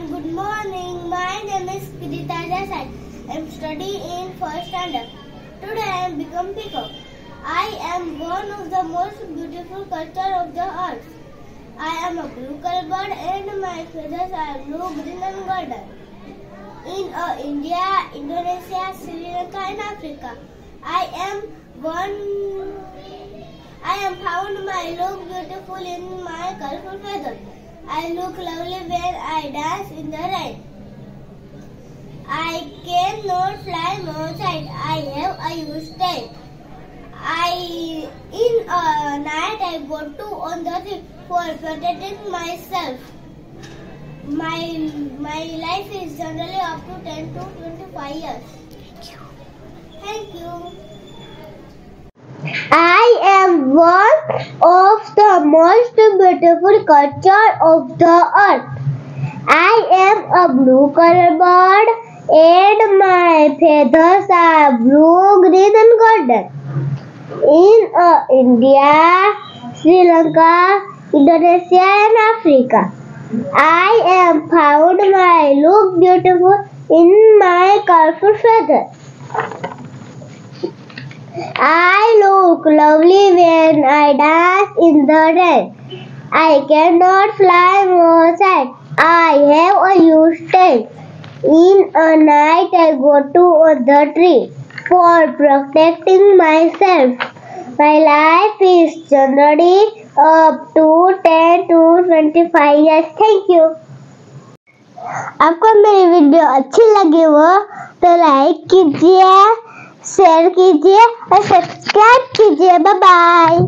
everyone. Good morning. My name is Kirita. I am studying in first standard. Today I am become peacock. I am one of the most beautiful culture of the earth. I am a blue color bird and my feathers are blue, green and golden. In uh, India, Indonesia, Sri Lanka and Africa. I am one I am found my look beautiful in my colorful feathers. I look lovely when I dance in the rain. I cannot fly outside. I have a used tail. I in a night I go to on the tree for protecting myself. My my life is generally up to 10 to 25 years. Thank you. Thank you. I am one of the most beautiful culture of the earth. I am a blue color bird and my feathers are blue, green and golden. In uh, India, Sri Lanka, Indonesia and Africa. I am found my look beautiful in my colorful feathers. I look lovely when I dance in the rain. I cannot fly outside. I have a used tail. In a night I go to the tree for protecting myself. My life is generally up to 10 to 25 years. Thank you. आपको मेरी video अच्छी लगी हो तो like कीजिए share कीजिए और subscribe कीजिए। Bye bye